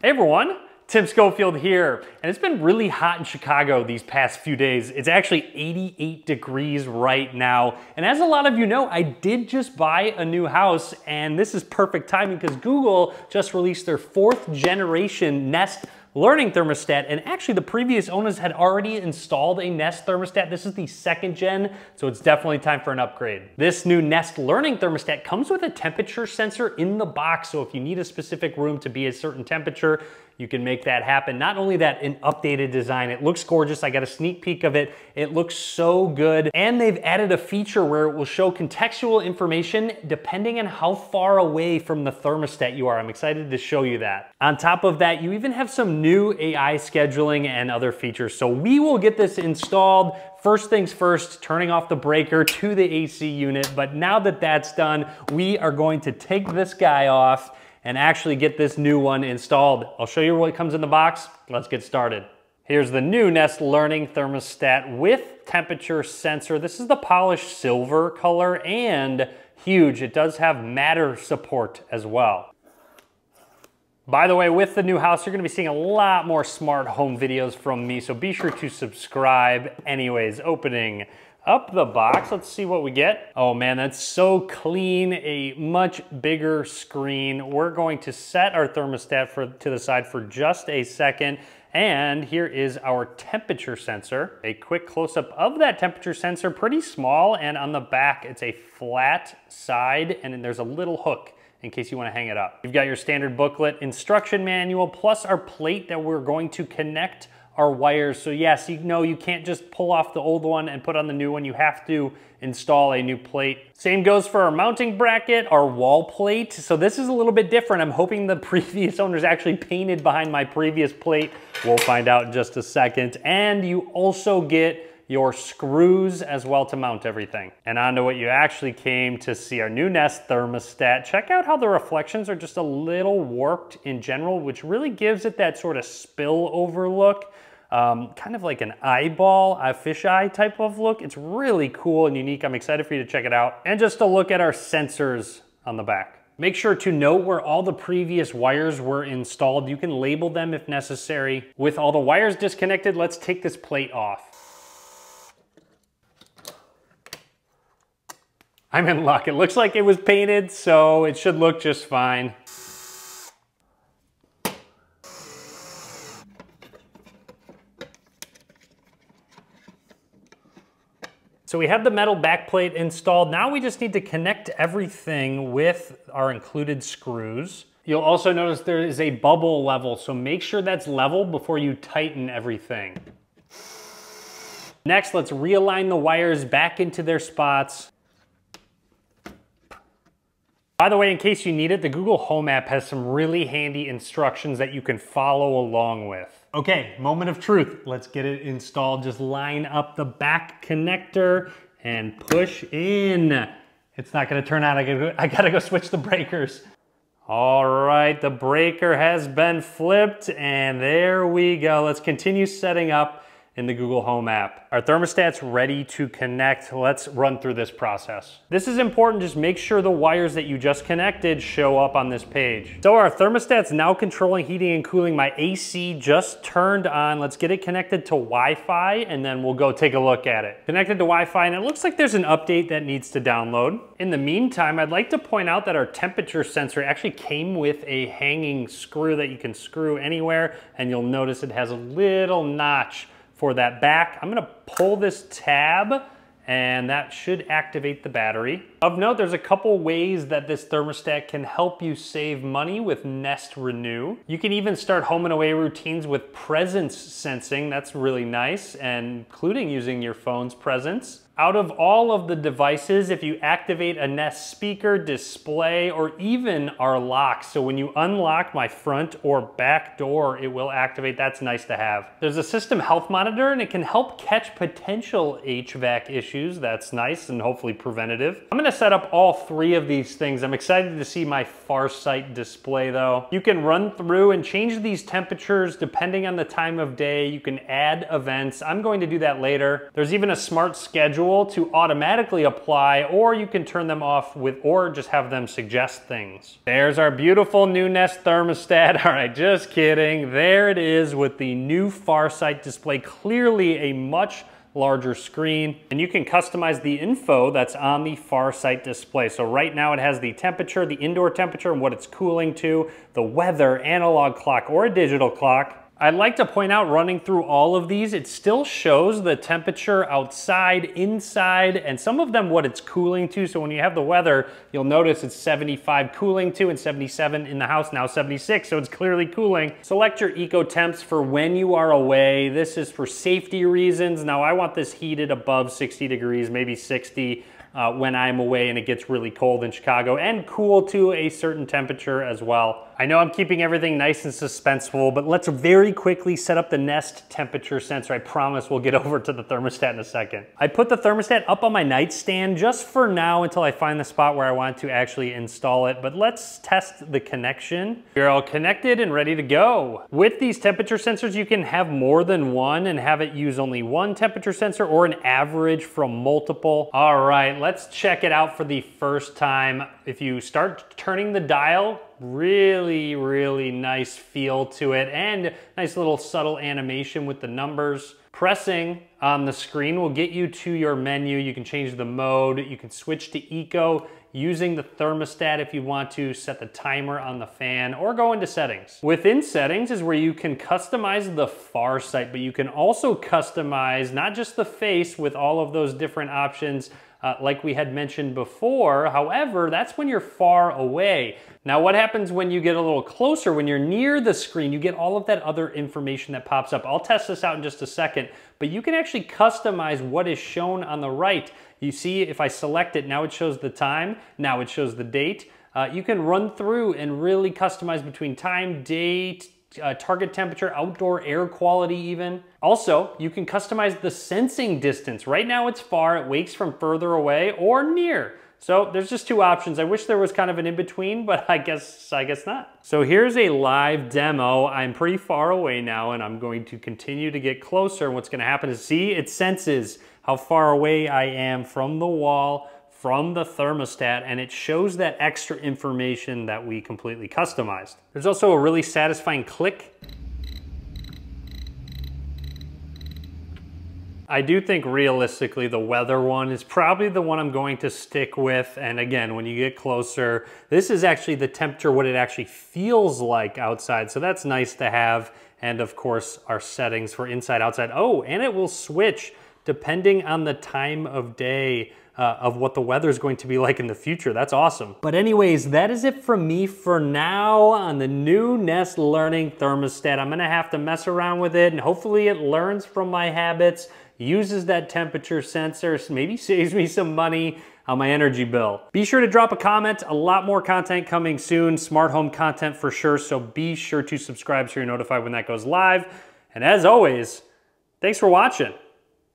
Hey everyone, Tim Schofield here, and it's been really hot in Chicago these past few days. It's actually 88 degrees right now, and as a lot of you know, I did just buy a new house, and this is perfect timing because Google just released their fourth generation Nest learning thermostat, and actually the previous owners had already installed a Nest thermostat. This is the second gen, so it's definitely time for an upgrade. This new Nest learning thermostat comes with a temperature sensor in the box, so if you need a specific room to be a certain temperature, you can make that happen. Not only that, an updated design. It looks gorgeous. I got a sneak peek of it. It looks so good. And they've added a feature where it will show contextual information depending on how far away from the thermostat you are. I'm excited to show you that. On top of that, you even have some new AI scheduling and other features. So we will get this installed. First things first, turning off the breaker to the AC unit. But now that that's done, we are going to take this guy off and actually get this new one installed. I'll show you what comes in the box. Let's get started. Here's the new Nest Learning Thermostat with temperature sensor. This is the polished silver color and huge. It does have Matter support as well. By the way, with the new house, you're gonna be seeing a lot more smart home videos from me, so be sure to subscribe. Anyways, opening up the box. Let's see what we get. Oh man, that's so clean. A much bigger screen. We're going to set our thermostat for, to the side for just a second. And here is our temperature sensor. A quick close-up of that temperature sensor, pretty small, and on the back, it's a flat side, and then there's a little hook in case you wanna hang it up. You've got your standard booklet, instruction manual, plus our plate that we're going to connect are wires. So yes, you know you can't just pull off the old one and put on the new one. You have to install a new plate. Same goes for our mounting bracket, our wall plate. So this is a little bit different. I'm hoping the previous owners actually painted behind my previous plate. We'll find out in just a second. And you also get your screws as well to mount everything. And onto what you actually came to see, our new Nest thermostat. Check out how the reflections are just a little warped in general, which really gives it that sort of spillover look um, kind of like an eyeball, a fisheye type of look. It's really cool and unique. I'm excited for you to check it out. And just to look at our sensors on the back. Make sure to note where all the previous wires were installed. You can label them if necessary. With all the wires disconnected, let's take this plate off. I'm in luck. It looks like it was painted, so it should look just fine. So we have the metal backplate installed. Now we just need to connect everything with our included screws. You'll also notice there is a bubble level, so make sure that's level before you tighten everything. Next, let's realign the wires back into their spots. By the way, in case you need it, the Google Home app has some really handy instructions that you can follow along with. Okay, moment of truth. Let's get it installed. Just line up the back connector and push in. It's not gonna turn out. I gotta, go, I gotta go switch the breakers. All right, the breaker has been flipped and there we go. Let's continue setting up in the Google Home app. Our thermostat's ready to connect. Let's run through this process. This is important, just make sure the wires that you just connected show up on this page. So our thermostat's now controlling heating and cooling. My AC just turned on. Let's get it connected to Wi-Fi and then we'll go take a look at it. Connected to Wi-Fi and it looks like there's an update that needs to download. In the meantime, I'd like to point out that our temperature sensor actually came with a hanging screw that you can screw anywhere and you'll notice it has a little notch for that back. I'm gonna pull this tab and that should activate the battery. Of note, there's a couple ways that this thermostat can help you save money with Nest Renew. You can even start home and away routines with presence sensing. That's really nice, and including using your phone's presence. Out of all of the devices, if you activate a Nest speaker, display, or even our lock, so when you unlock my front or back door, it will activate. That's nice to have. There's a system health monitor and it can help catch potential HVAC issues. That's nice and hopefully preventative. I'm gonna gonna set up all three of these things. I'm excited to see my Farsight display though. You can run through and change these temperatures depending on the time of day. You can add events. I'm going to do that later. There's even a smart schedule to automatically apply or you can turn them off with or just have them suggest things. There's our beautiful new Nest thermostat. All right, just kidding. There it is with the new Farsight display. Clearly a much larger screen. And you can customize the info that's on the Farsight display. So right now it has the temperature, the indoor temperature and what it's cooling to, the weather, analog clock or a digital clock, I'd like to point out running through all of these, it still shows the temperature outside, inside, and some of them what it's cooling to. So when you have the weather, you'll notice it's 75 cooling to and 77 in the house, now 76, so it's clearly cooling. Select your eco temps for when you are away. This is for safety reasons. Now I want this heated above 60 degrees, maybe 60 uh, when I'm away and it gets really cold in Chicago and cool to a certain temperature as well. I know I'm keeping everything nice and suspenseful, but let's very quickly set up the Nest temperature sensor. I promise we'll get over to the thermostat in a second. I put the thermostat up on my nightstand just for now until I find the spot where I want to actually install it, but let's test the connection. You're all connected and ready to go. With these temperature sensors, you can have more than one and have it use only one temperature sensor or an average from multiple. All right, let's check it out for the first time. If you start turning the dial, really, really nice feel to it and nice little subtle animation with the numbers. Pressing on the screen will get you to your menu. You can change the mode. You can switch to eco using the thermostat if you want to set the timer on the fan or go into settings. Within settings is where you can customize the far sight, but you can also customize not just the face with all of those different options uh, like we had mentioned before. However, that's when you're far away. Now, what happens when you get a little closer? When you're near the screen, you get all of that other information that pops up. I'll test this out in just a second, but you can actually customize what is shown on the right. You see, if I select it, now it shows the time, now it shows the date. Uh, you can run through and really customize between time, date, uh, target temperature, outdoor air quality even. Also, you can customize the sensing distance. Right now it's far, it wakes from further away or near. So there's just two options. I wish there was kind of an in-between, but I guess, I guess not. So here's a live demo. I'm pretty far away now and I'm going to continue to get closer. And what's gonna happen is see, it senses how far away I am from the wall from the thermostat and it shows that extra information that we completely customized. There's also a really satisfying click. I do think realistically the weather one is probably the one I'm going to stick with. And again, when you get closer, this is actually the temperature, what it actually feels like outside. So that's nice to have. And of course, our settings for inside, outside. Oh, and it will switch depending on the time of day uh, of what the weather is going to be like in the future. That's awesome. But anyways, that is it from me for now on the new Nest Learning Thermostat. I'm gonna have to mess around with it and hopefully it learns from my habits, uses that temperature sensor, maybe saves me some money on my energy bill. Be sure to drop a comment. A lot more content coming soon, smart home content for sure. So be sure to subscribe so you're notified when that goes live. And as always, thanks for watching.